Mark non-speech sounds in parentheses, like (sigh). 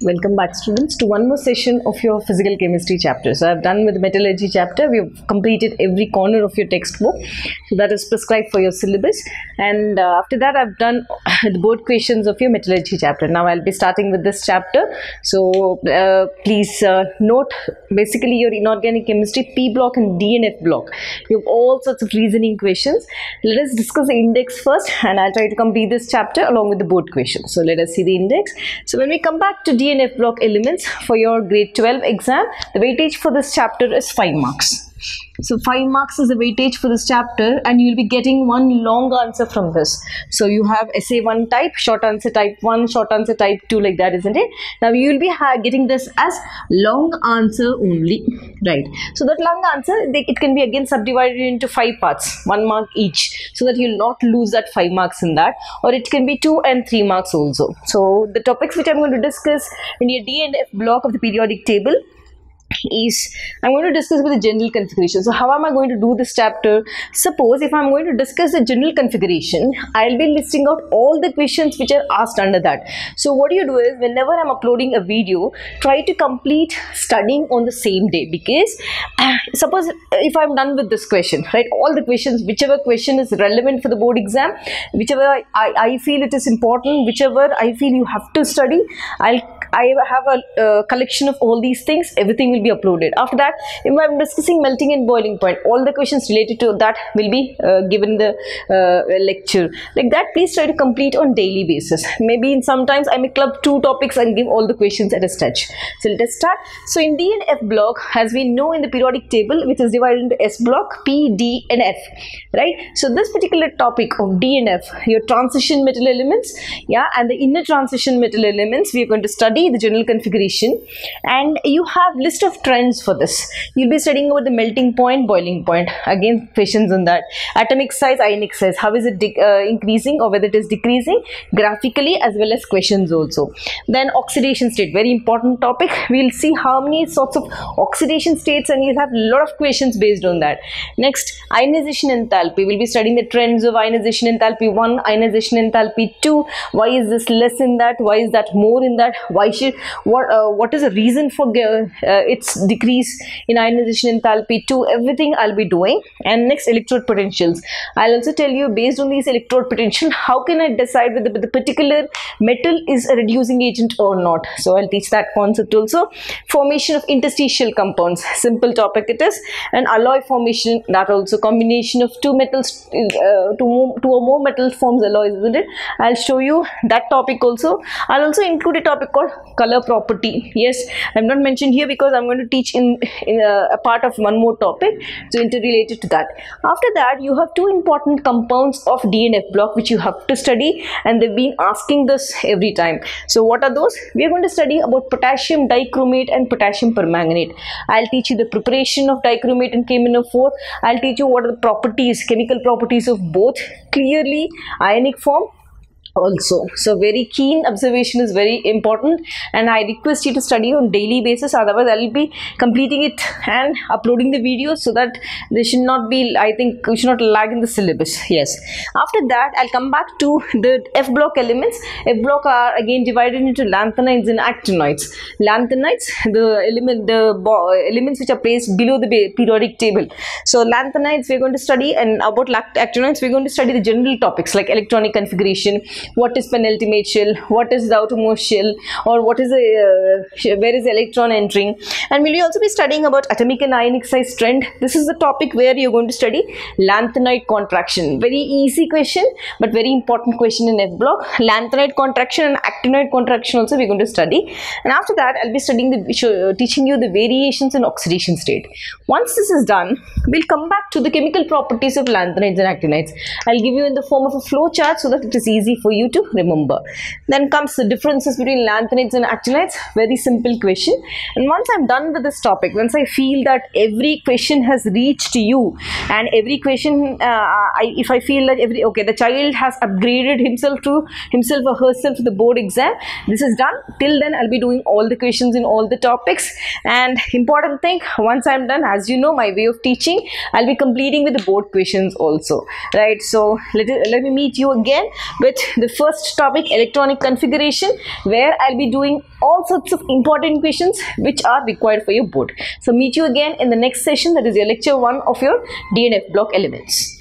Welcome back students to one more session of your physical chemistry chapter. So I've done with the metallurgy chapter. We've completed every corner of your textbook. So that is prescribed for your syllabus. And uh, after that I've done (laughs) the board questions of your metallurgy chapter. Now I'll be starting with this chapter. So uh, please uh, note basically your inorganic chemistry P block and DNF block. You have all sorts of reasoning questions. Let us discuss the index first and I'll try to complete this chapter along with the board questions. So let us see the index. So when we come back to DNF block elements for your grade 12 exam, the weightage for this chapter is 5 marks. So 5 marks is the weightage for this chapter and you will be getting one long answer from this. So you have essay 1 type, short answer type 1, short answer type 2 like that isn't it? Now you will be getting this as long answer only, right? So that long answer, they, it can be again subdivided into 5 parts, 1 mark each so that you will not lose that 5 marks in that or it can be 2 and 3 marks also. So the topics which I am going to discuss in your D and F block of the periodic table is I'm going to discuss with the general configuration. So how am I going to do this chapter? Suppose if I'm going to discuss the general configuration, I'll be listing out all the questions which are asked under that. So what do you do is whenever I'm uploading a video, try to complete studying on the same day because uh, (clears throat) suppose if I'm done with this question, right, all the questions, whichever question is relevant for the board exam, whichever I, I feel it is important, whichever I feel you have to study, I'll I have a uh, collection of all these things, everything will be uploaded. After that, if I'm discussing melting and boiling point, all the questions related to that will be uh, given in the uh, lecture. Like that, please try to complete on daily basis. Maybe in sometimes I may club two topics and give all the questions at a stretch. So let us start. So in D and F block, as we know in the periodic table, which is divided into S block, P, D and F, right? So this particular topic of D and F, your transition metal elements, yeah, and the inner transition metal elements, we are going to study the general configuration and you have list of trends for this. You'll be studying about the melting point, boiling point. Again, questions on that. Atomic size, ionic size. How is it uh, increasing or whether it is decreasing graphically as well as questions also. Then oxidation state, very important topic. We'll see how many sorts of oxidation states and you'll have a lot of questions based on that. Next, ionization enthalpy. We'll be studying the trends of ionization enthalpy 1, ionization enthalpy 2. Why is this less in that? Why is that more in that? Why what uh, what is the reason for uh, its decrease in ionization enthalpy two everything I'll be doing and next electrode potentials. I'll also tell you based on these electrode potential how can I decide whether the particular metal is a reducing agent or not? So I'll teach that concept also. Formation of interstitial compounds. Simple topic it is. And alloy formation that also. Combination of two metals uh, two, two or more metals forms alloys isn't it? I'll show you that topic also. I'll also include a topic called color property. Yes i'm not mentioned here because i'm going to teach in, in a, a, part of one more topic so interrelated to that. After that you have two important compounds of dnf block which you have to study and they've been asking this every time. So what are those? We are going to study about potassium dichromate and potassium permanganate. I'll teach you the preparation of dichromate and KMnO4 i'll teach you what are the properties chemical properties of both. Clearly ionic form also. So very keen observation is very important and i request you to study on daily basis. Otherwise i will be completing it and uploading the videos so that they should not be i think we should not lag in the syllabus. Yes. After that i'll come back to the f block elements. F block are again divided into lanthanides and actinides. Lanthanides the element the elements which are placed below the periodic table. So lanthanides we're going to study and about actinides we're going to study the general topics like electronic configuration what is penultimate shell, what is the outermost shell, or what is the uh, where is electron entering. And we'll also be studying about atomic and ionic size trend? This is the topic where you're going to study lanthanide contraction. Very easy question, but very important question in F block. Lanthanide contraction and actinide contraction also we're going to study. And after that, I'll be studying the teaching you the variations in oxidation state. Once this is done, we'll come back to the chemical properties of lanthanides and actinides. I'll give you in the form of a flow chart so that it is easy for you to remember. Then comes the differences between lanthanides and actinides. Very simple question. And once I'm done with this topic, once I feel that every question has reached you and every question, uh, I, if I feel that every, okay, the child has upgraded himself to himself or herself to the board exam, this is done. Till then, I'll be doing all the questions in all the topics. And important thing, once I'm done, as you know, my way of teaching, I'll be completing with the board questions also, right? So let, let me meet you again with the the first topic, electronic configuration, where I'll be doing all sorts of important questions which are required for your board. So meet you again in the next session that is your lecture 1 of your DNF block elements.